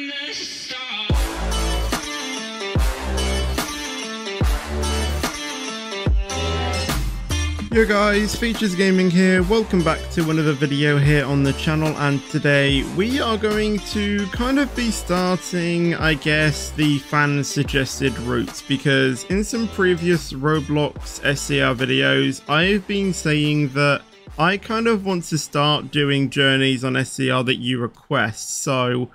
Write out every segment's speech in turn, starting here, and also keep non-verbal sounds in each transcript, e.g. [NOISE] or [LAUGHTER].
Yo guys, Features Gaming here, welcome back to another video here on the channel and today we are going to kind of be starting, I guess, the fan suggested routes because in some previous Roblox SCR videos I've been saying that I kind of want to start doing journeys on SCR that you request, so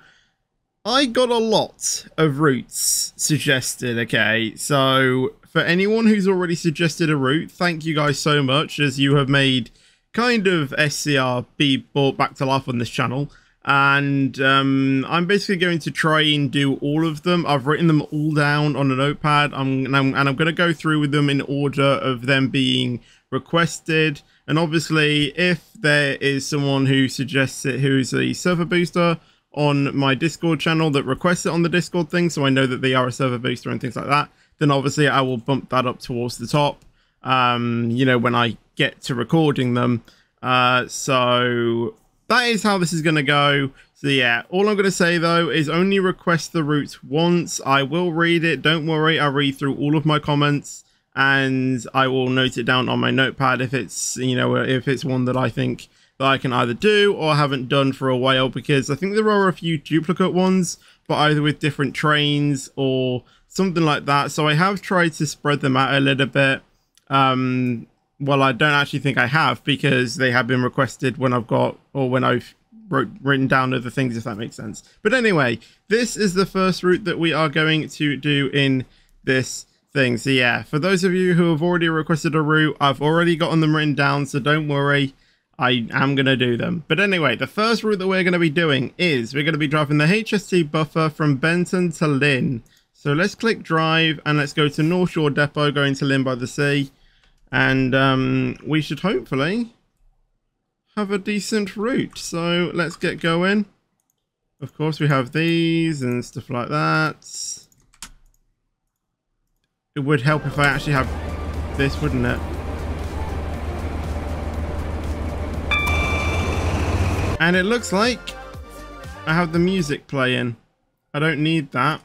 I got a lot of routes suggested, okay? So for anyone who's already suggested a route, thank you guys so much as you have made kind of SCR be brought back to life on this channel. And um, I'm basically going to try and do all of them. I've written them all down on a notepad I'm, and I'm, and I'm going to go through with them in order of them being requested. And obviously, if there is someone who suggests it who's a server booster, on my Discord channel that requests it on the Discord thing, so I know that they are a server booster and things like that, then obviously I will bump that up towards the top, um, you know, when I get to recording them. Uh, so that is how this is going to go. So yeah, all I'm going to say though is only request the route once. I will read it. Don't worry. I'll read through all of my comments and I will note it down on my notepad if it's, you know, if it's one that I think that I can either do or haven't done for a while because I think there are a few duplicate ones, but either with different trains or something like that. So I have tried to spread them out a little bit. Um, well, I don't actually think I have because they have been requested when I've got or when I've wrote, written down other things, if that makes sense. But anyway, this is the first route that we are going to do in this thing. So yeah, for those of you who have already requested a route, I've already gotten them written down, so don't worry. I am going to do them. But anyway, the first route that we're going to be doing is we're going to be driving the HST buffer from Benton to Llyn. So let's click drive and let's go to North Shore Depot going to Llyn by the Sea. And um, we should hopefully have a decent route. So let's get going. Of course, we have these and stuff like that. It would help if I actually have this, wouldn't it? And it looks like I have the music playing. I don't need that.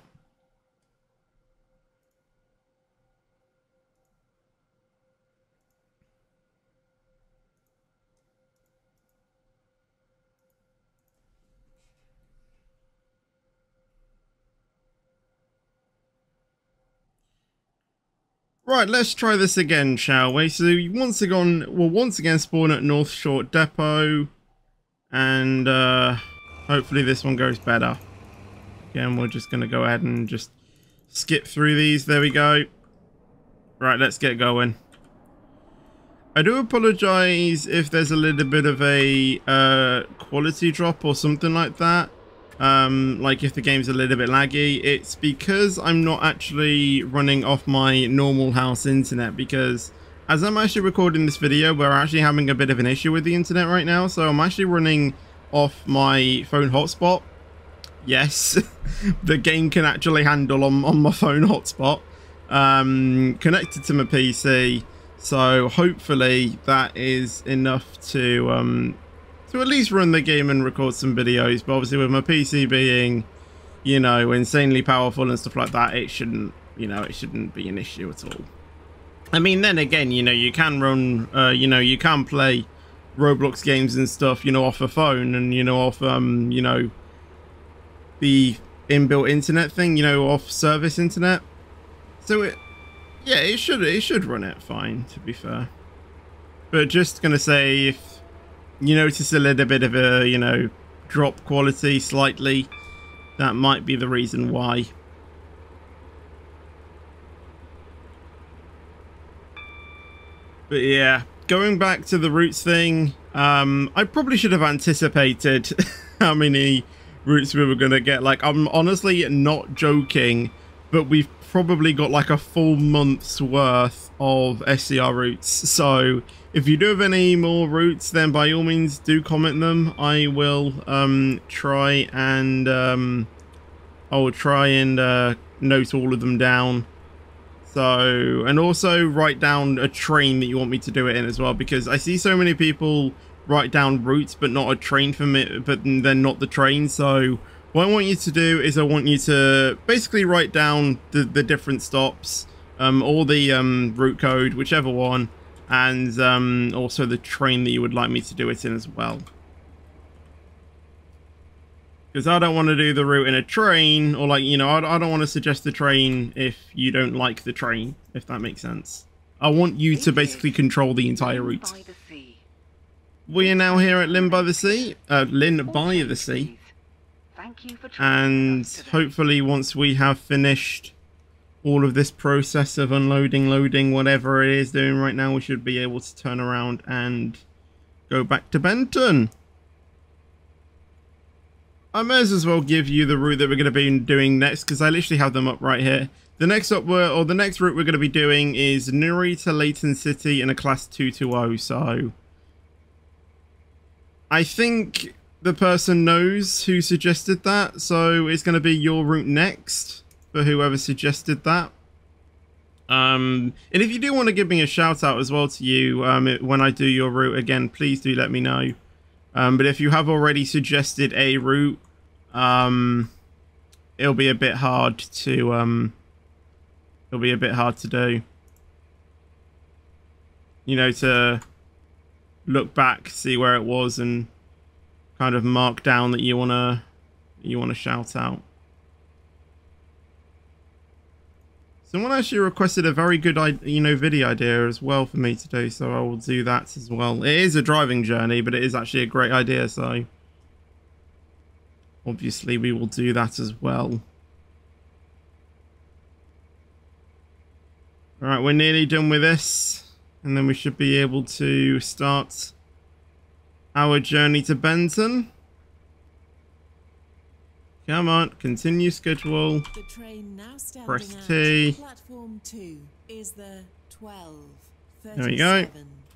Right, let's try this again, shall we? So once again, we'll once again spawn at North Shore Depot. And uh, hopefully this one goes better. Again, we're just going to go ahead and just skip through these. There we go. Right, let's get going. I do apologize if there's a little bit of a uh, quality drop or something like that. Um, like if the game's a little bit laggy. It's because I'm not actually running off my normal house internet because as I'm actually recording this video, we're actually having a bit of an issue with the internet right now. So I'm actually running off my phone hotspot. Yes, [LAUGHS] the game can actually handle on, on my phone hotspot. Um, connected to my PC. So hopefully that is enough to um, to at least run the game and record some videos. But obviously with my PC being, you know, insanely powerful and stuff like that, it shouldn't, you know, it shouldn't be an issue at all. I mean, then again, you know, you can run, uh, you know, you can play Roblox games and stuff, you know, off a phone and, you know, off, um, you know, the inbuilt internet thing, you know, off service internet. So it, yeah, it should, it should run it fine, to be fair. But just gonna say, if you notice a little bit of a, you know, drop quality slightly, that might be the reason why. But yeah, going back to the roots thing, um, I probably should have anticipated [LAUGHS] how many routes we were going to get. Like, I'm honestly not joking, but we've probably got like a full month's worth of SCR routes. So if you do have any more routes, then by all means do comment them. I will um, try and um, I will try and uh, note all of them down so, and also write down a train that you want me to do it in as well, because I see so many people write down routes, but not a train for me, but then not the train. So What I want you to do is I want you to basically write down the, the different stops, um, all the um, route code, whichever one, and um, also the train that you would like me to do it in as well. Because I don't want to do the route in a train, or like, you know, I, I don't want to suggest the train if you don't like the train, if that makes sense. I want you to basically control the entire route. We are now here at Llyn by the Sea, uh, Llyn by the Sea. And hopefully once we have finished all of this process of unloading, loading, whatever it is doing right now, we should be able to turn around and go back to Benton. I may as well give you the route that we're going to be doing next because I literally have them up right here. The next up, we're, or the next route we're going to be doing is Newry to Leighton City in a class 220. So I think the person knows who suggested that. So it's going to be your route next for whoever suggested that. Um, and if you do want to give me a shout out as well to you um, it, when I do your route again, please do let me know. Um, but if you have already suggested a route, um, it'll be a bit hard to um, it'll be a bit hard to do. You know, to look back, see where it was, and kind of mark down that you wanna you wanna shout out. Someone actually requested a very good, you know, video idea as well for me to do, so I will do that as well. It is a driving journey, but it is actually a great idea, so obviously we will do that as well. Alright, we're nearly done with this, and then we should be able to start our journey to Benton. Come on, continue schedule. The train now standing Press T. platform 2 is the 12 There we go.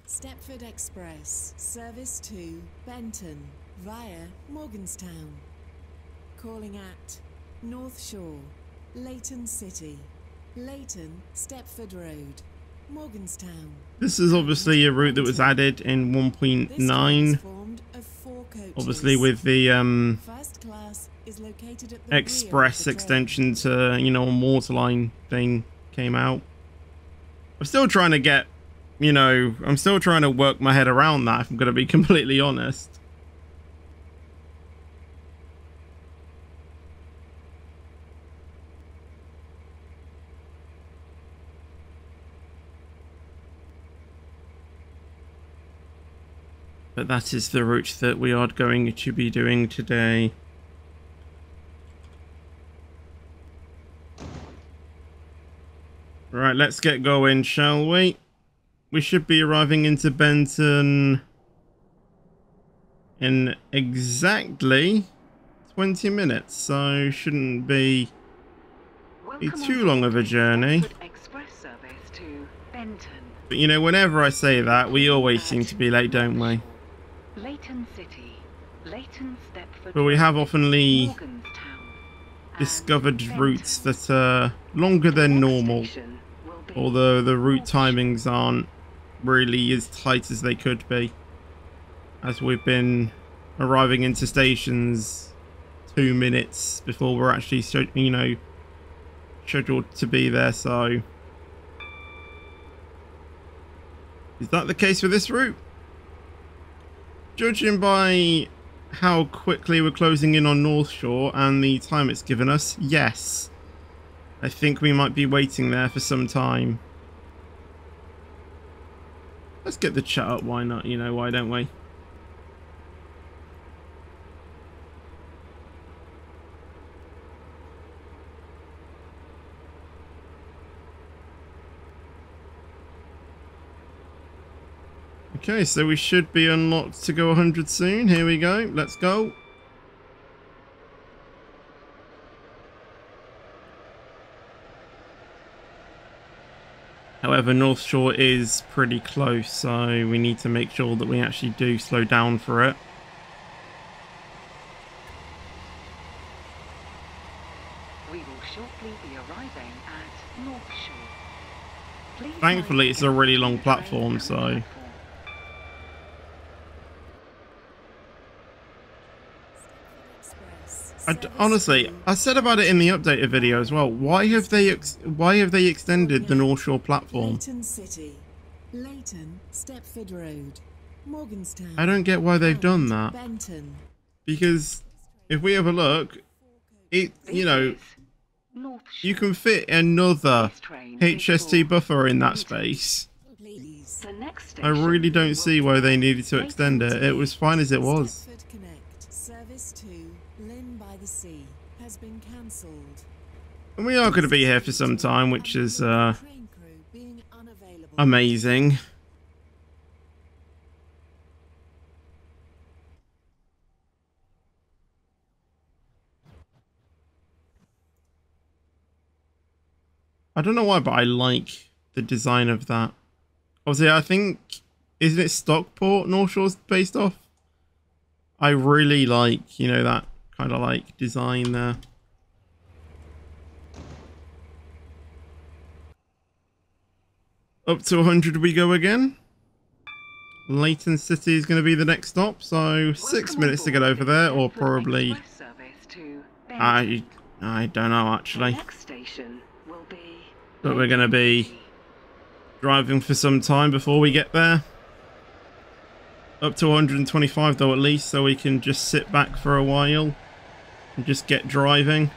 Stepford Express, service to Benton via Morganstown. Calling at North Shore, Leighton City, Leighton Stepford Road, Morganstown. This is obviously a route that was added in This train is 1.9. formed of four coaches. Obviously with the um, First class is located at the express the extension to, you know, a waterline thing came out. I'm still trying to get, you know, I'm still trying to work my head around that if I'm going to be [LAUGHS] completely honest. But that is the route that we are going to be doing today. Right, let's get going, shall we? We should be arriving into Benton in exactly 20 minutes, so shouldn't be be too long of a journey. To Benton, But you know, whenever I say that, we always uh, seem to be late, don't we? Leighton City, Leighton Stepford. But we have oftenly discovered routes that are longer than normal. station will be although the route timings aren't really as tight as they could be. As we've been arriving into stations two minutes before we're actually you know scheduled to be there so. Is that the case for this route judging by how quickly we're closing in on North Shore and the time it's given us yes I think we might be waiting there for some time. Let's get the chat up, why not? You know, why don't we? Okay, so we should be unlocked to go 100 soon. Here we go. Let's go. However, North Shore is pretty close, so we need to make sure that we actually do slow down for it. We will shortly be arriving at North Shore. Thankfully, it's a really long platform, so- platform. Express, I d honestly, I said about it in the updated video as well. Why have they ex why have they extended the North Shore platform? Leighton City. Leighton, Stepford Road. Morganstown. I don't get why they've done that. Benton. Because if we have a look, it you know you can fit another This train is HST buffer in that space. Please. The next I really don't see why they needed to extend it. It was fine as it was. Stepford Connect. Service to Llyn by the Sea has been cancelled. And we are going to be here for some time, which is uh, amazing. I don't know why, but I like the design of that. Obviously, I think isn't it Stockport North Shore's based off? I really like, you know, that kind of like design there. Up to 100 we go again. Leighton City is going to be the next stop, so six minutes to get over there, or probably to I. I don't know actually. next station will be. But we're gonna be driving for some time before we get there. Up to 125 though at least, so we can just sit back for a while and just get driving.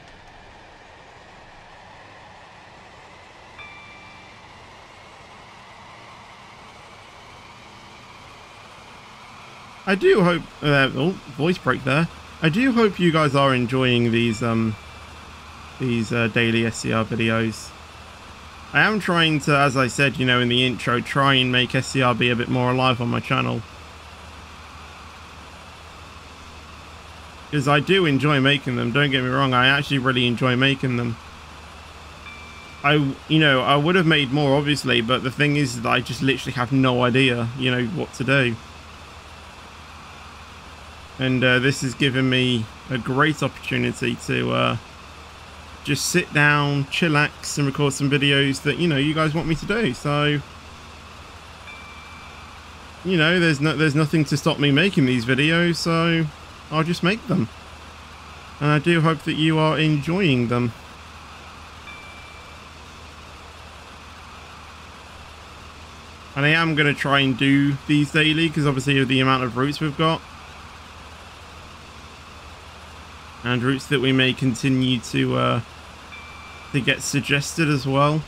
I do hope, uh, oh, voice break there. I do hope you guys are enjoying these um these uh, daily SCR videos. I am trying to, as I said, you know, in the intro, try and make SCR be a bit more alive on my channel. Because I do enjoy making them, don't get me wrong, I actually really enjoy making them. I, you know, I would have made more, obviously, but the thing is that I just literally have no idea, you know, what to do. And uh, this has given me a great opportunity to uh, just sit down, chillax, and record some videos that you know you guys want me to do. So, you know, there's no, there's nothing to stop me making these videos, so I'll just make them. And I do hope that you are enjoying them. And I am going to try and do these daily because obviously of the amount of routes we've got. And routes that we may continue to uh, to get suggested as well.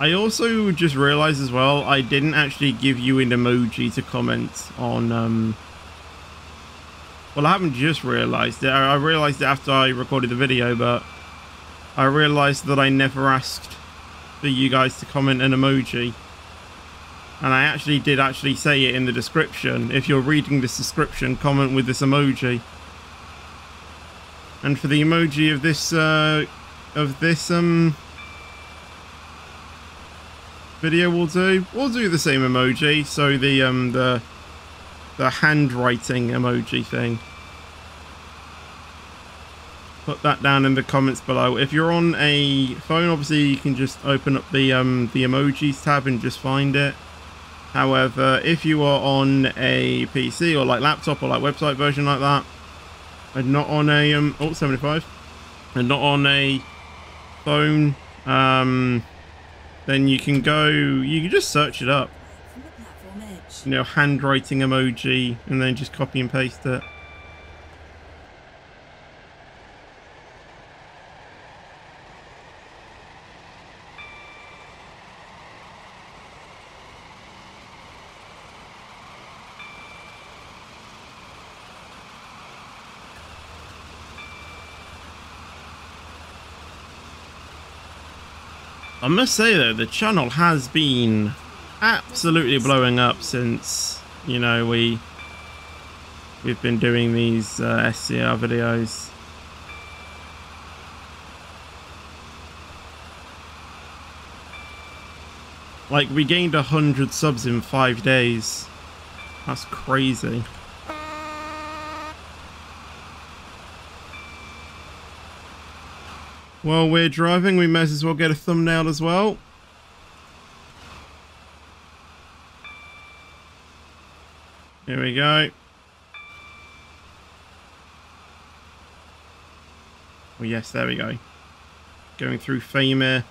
I also just realized as well I didn't actually give you an emoji to comment on um well I haven't just realized it I realized it after I recorded the video but I realized that I never asked for you guys to comment an emoji and I actually did actually say it in the description if you're reading this description comment with this emoji. And for the emoji of this uh of this um video we'll do we'll do the same emoji. So the um the the handwriting emoji thing. Put that down in the comments below. If you're on a phone obviously you can just open up the um the emojis tab and just find it however if you are on a pc or like laptop or like website version like that and not on a um oh 75 and not on a phone um then you can go you can just search it up From the platform edge. you know handwriting emoji and then just copy and paste it I must say though, the channel has been absolutely blowing up since you know we we've been doing these uh, SCR videos. Like we gained a hundred subs in five days. That's crazy. While we're driving, we may as well get a thumbnail as well. Here we go. Oh yes, there we go. Going through Faymere.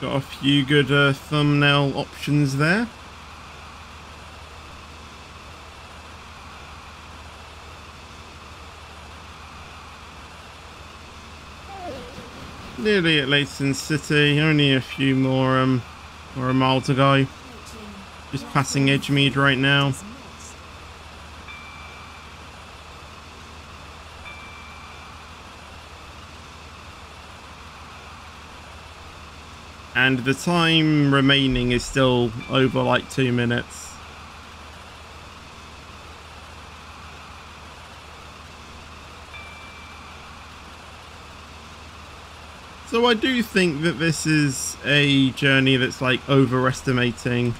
Got a few good uh, thumbnail options there. Nearly at Leighton City, only a few more, um, or a mile to go. Just passing Edgemead right now. And the time remaining is still over like two minutes. So I do think that this is a journey that's like overestimating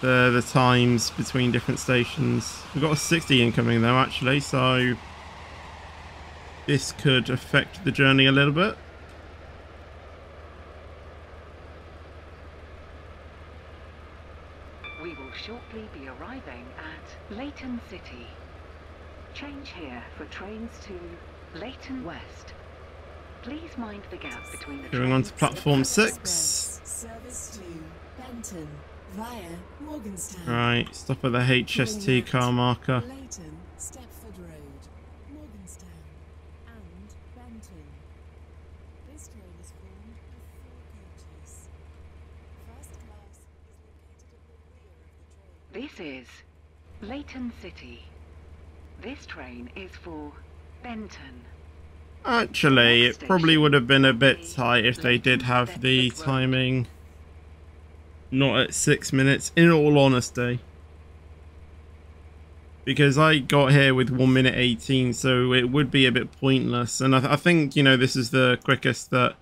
the the times between different stations. We've got a 60 incoming though actually, so this could affect the journey a little bit. We will shortly be arriving at Leighton City. Change here for trains to Leighton West. Please mind the gap between the Going on to platform six. Service to Benton via Morganstown. Right, stop at the HST car marker. Leighton, Stepford Road, Morganstown, and Benton. This train is formed of four coaches. First class is located at the rear of the train. This is Leighton City. This train is for Benton. Actually, it probably would have been a bit tight if they did have the timing not at six minutes, in all honesty. Because I got here with 1 minute 18, so it would be a bit pointless. And I, th I think, you know, this is the quickest that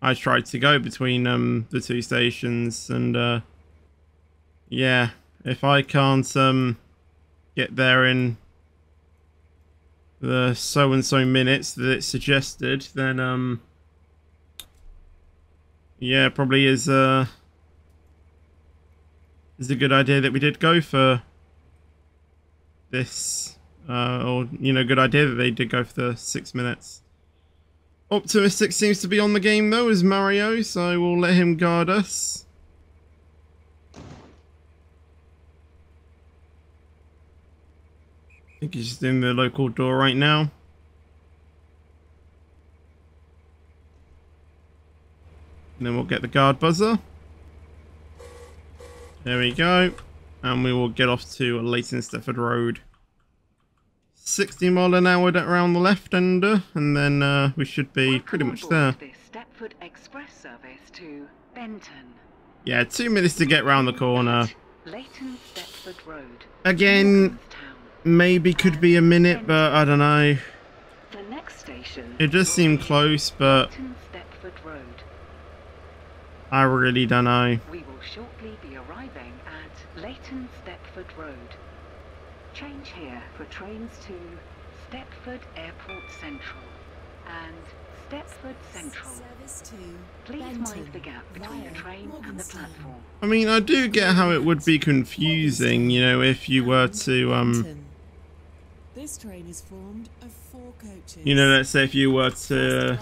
I tried to go between um, the two stations. And, uh, yeah, if I can't um, get there in the so and so minutes that it suggested, then um yeah, probably is uh is a good idea that we did go for this uh or you know, good idea that they did go for the six minutes. Optimistic seems to be on the game though as Mario, so we'll let him guard us. Think he's in the local door right now. And then we'll get the guard buzzer. There we go. And we will get off to Leighton Stepford Road. 60 mile an hour around the left ender, and then uh, we should be Welcome pretty much there. This Stepford Express service to Benton. Yeah, two minutes to get round the corner. Leighton Stepford Road. Again. Maybe could be a minute, but I don't know. The next station. It does seem close, but Leighton Stepford Road. I really don't know. We will shortly be arriving at Leighton Stepford Road. Change here for trains to Stepford Airport Central and Stepford Central. Service to Please Benton mind the gap between the train and the platform. I mean, I do get how it would be confusing, you know, if you were to, um, Benton. This train is formed of four coaches. you know, let's say if you were to,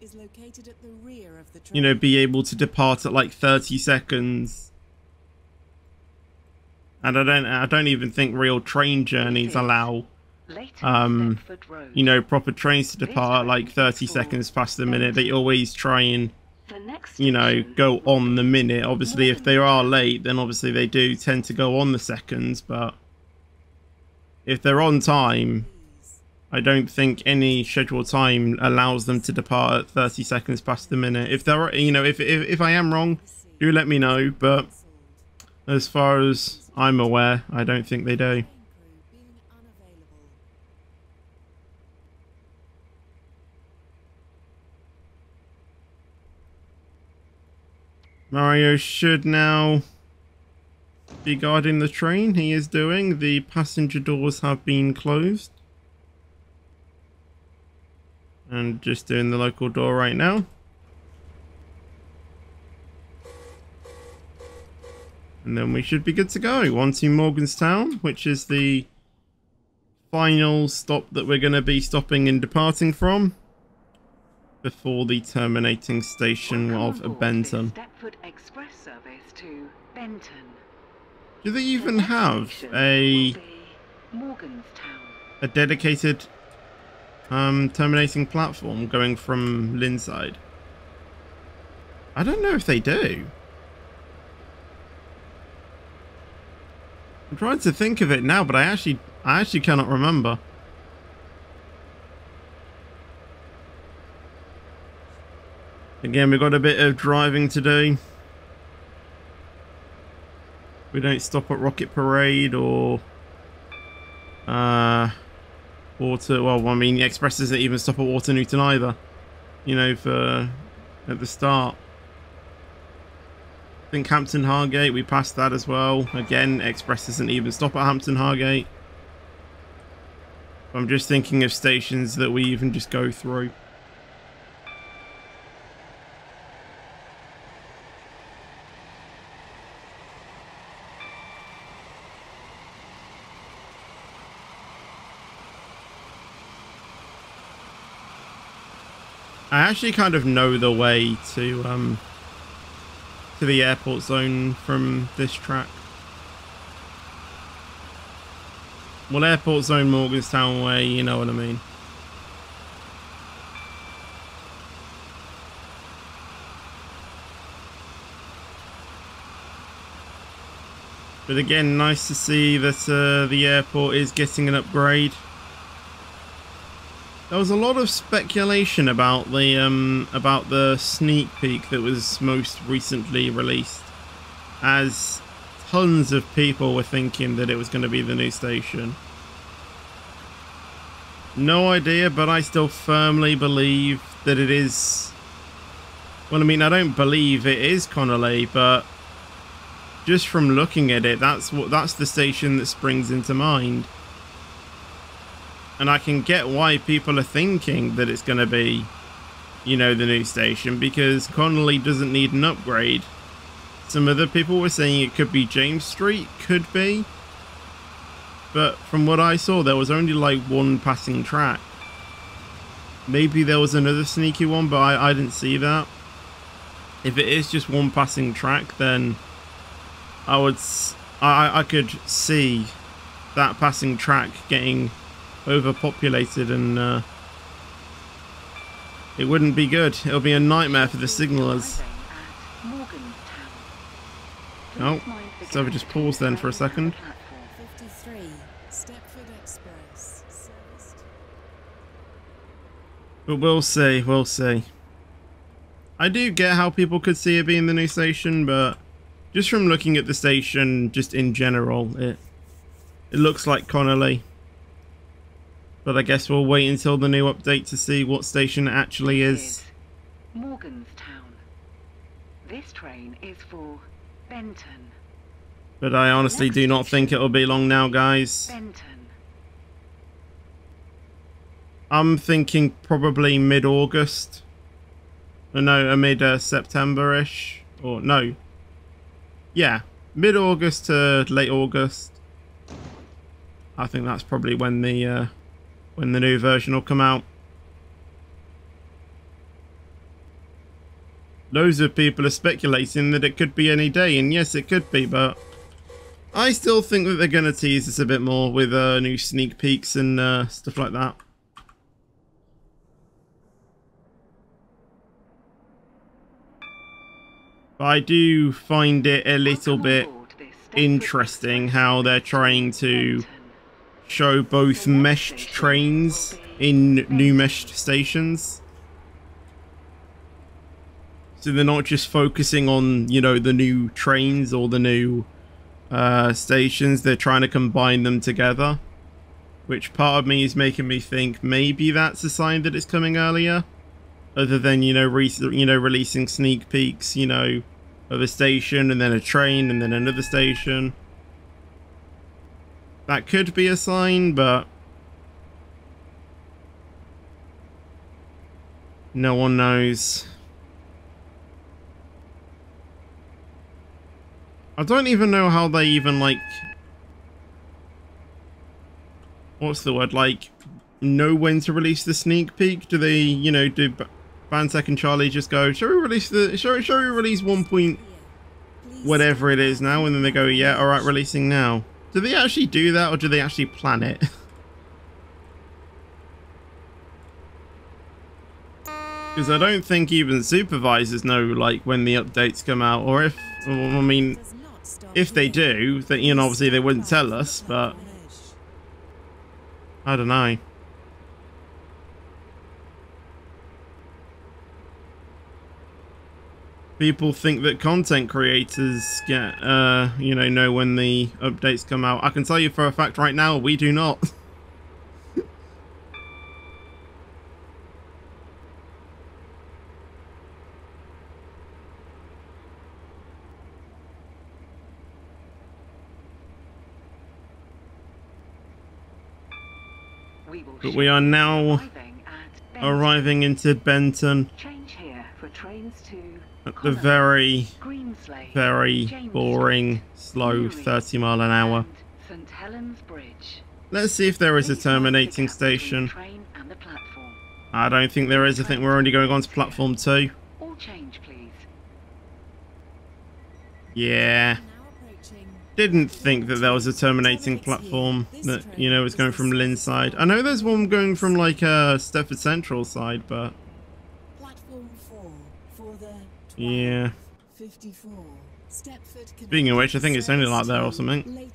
is located at the rear of the train. you know, be able to depart at like 30 seconds. And I don't, I don't even think real train journeys allow, Um, you know, proper trains to depart like 30 seconds past the minute. They always try and, you know, go on the minute. Obviously, if they are late, then obviously they do tend to go on the seconds, but if they're on time, I don't think any scheduled time allows them to depart at 30 seconds past the minute. If they're, you know, if, if, if I am wrong, do let me know, but as far as I'm aware, I don't think they do. Mario should now be guarding the train. He is doing. The passenger doors have been closed. And just doing the local door right now. And then we should be good to go. On to Morganstown, which is the final stop that we're going to be stopping and departing from before the terminating station Welcome of Benton. Stepford Express service to Benton. Do they even have a a dedicated um, terminating platform going from Linside? I don't know if they do. I'm trying to think of it now, but I actually I actually cannot remember. Again, we've got a bit of driving to do. We don't stop at Rocket Parade or uh Water well I mean the Express doesn't even stop at Water Newton either. You know, for at the start. I think Hampton Hargate, we passed that as well. Again, Express doesn't even stop at Hampton Hargate. I'm just thinking of stations that we even just go through. I actually kind of know the way to um to the airport zone from this track. Well, airport zone, Morganstown way, you know what I mean. But again, nice to see that uh, the airport is getting an upgrade. There was a lot of speculation about the um, about the sneak peek that was most recently released, as tons of people were thinking that it was going to be the new station. No idea, but I still firmly believe that it is. Well, I mean, I don't believe it is Connolly, but just from looking at it, that's what that's the station that springs into mind. And I can get why people are thinking that it's going to be, you know, the new station because Connolly doesn't need an upgrade. Some other people were saying it could be James Street, could be. But from what I saw, there was only like one passing track. Maybe there was another sneaky one, but I, I didn't see that. If it is just one passing track, then I would, I I could see that passing track getting overpopulated and uh, it wouldn't be good. It'll be a nightmare for the signalers. Oh, so we just pause then for a second. 53, Stepford Express. Service But we'll see, we'll see. I do get how people could see it being the new station, but just from looking at the station, just in general, it it looks like Connolly. But I guess we'll wait until the new update to see what station it actually is. Morganstown. This train is for Benton. But I honestly do not think it'll be long now, guys. Benton. I'm thinking probably mid-August. Uh, No, a mid-September-ish. Or no. Yeah, mid-August to late August. I think that's probably when the uh, when the new version will come out. Loads of people are speculating that it could be any day, and yes, it could be, but I still think that they're going to tease us a bit more with uh, new sneak peeks and uh, stuff like that. But I do find it a little bit on board this Stepford interesting how they're trying to. Show both meshed trains in new meshed stations. So they're not just focusing on, you know, the new trains or the new uh, stations, they're trying to combine them together. Which part of me is making me think maybe that's a sign that it's coming earlier. Other than, you know, re- you know, releasing sneak peeks, you know, of a station and then a train and then another station. That could be a sign, but no one knows. I don't even know how they even like what's the word like know when to release the sneak peek? Do they, you know, do Bansek and Charlie just go, shall we release the, shall, shall we release one point whatever it is uh, now? And then they go, yeah, all right, releasing now. Do they actually do that or do they actually plan it? [LAUGHS] Because I don't think even supervisors know, like, when the updates come out, or if, I mean, if they do, then, you know, obviously they wouldn't tell us, but I don't know. People think that content creators get, uh, you know, know when the updates come out. I can tell you for a fact right now, we do not. [LAUGHS] but we are now arriving into Benton. Change here for trains to at the very, very boring, slow 30 mile an hour. St. Helens Bridge. Let's see if there is a terminating station. I don't think there is. I think we're only going on to platform 2. All change, please. Yeah. Didn't think that there was a terminating platform that, you know, was going from Llyn's side. I know there's one going from, like, uh, Stepford Central side, but... Yeah. 54. Speaking of which, I think it's only like there or something.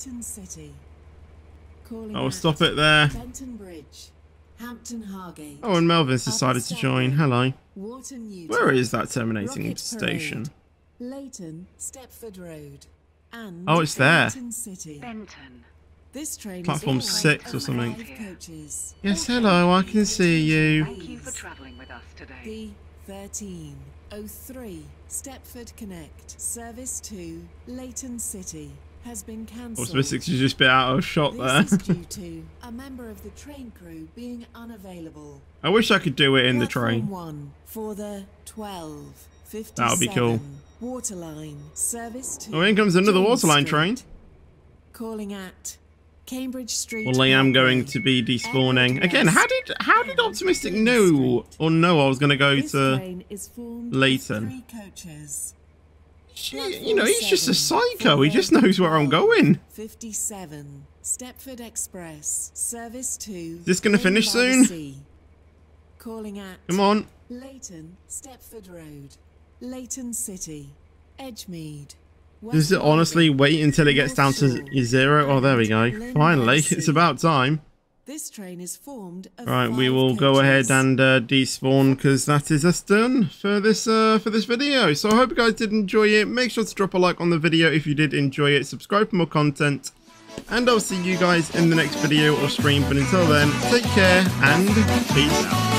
Oh, stop it there. Oh, and Melvin's decided to join. Hello. Where is that terminating station? Leighton, Stepford Road, and oh, it's there. Benton. This train Platform six or something. Yes, hello. I can see you. Thank you for travelling with us today. B13. 03 Stepford Connect service to Leighton City has been cancelled. Oh, Six is just bit out of shot there. This is due [LAUGHS] to a member of the train crew being unavailable. I wish I could do it in the train. One for the 12 That would be cool. Waterline service to. Oh, in comes another James waterline Street. train. Calling at Cambridge Street. Well, I am going to be despawning again. How did how did Optimistic know or know I was going to go to? Leighton. of Three coaches. She- You know, he's just a psycho. He just knows where I'm going. 57 Stepford Express service to Is this gonna finish soon? Calling at Come on. Leighton Stepford Road Leighton City Edgemead Does it honestly wait until it gets down to zero? Oh, there we go. Finally, [LAUGHS] it's about time. This train is formed Right, we will go ahead and uh, despawn because that is us done for this uh, for this video. So I hope you guys did enjoy it. Make sure to drop a like on the video if you did enjoy it. Subscribe for more content. And I'll see you guys in the next video or stream. But until then, take care and peace out.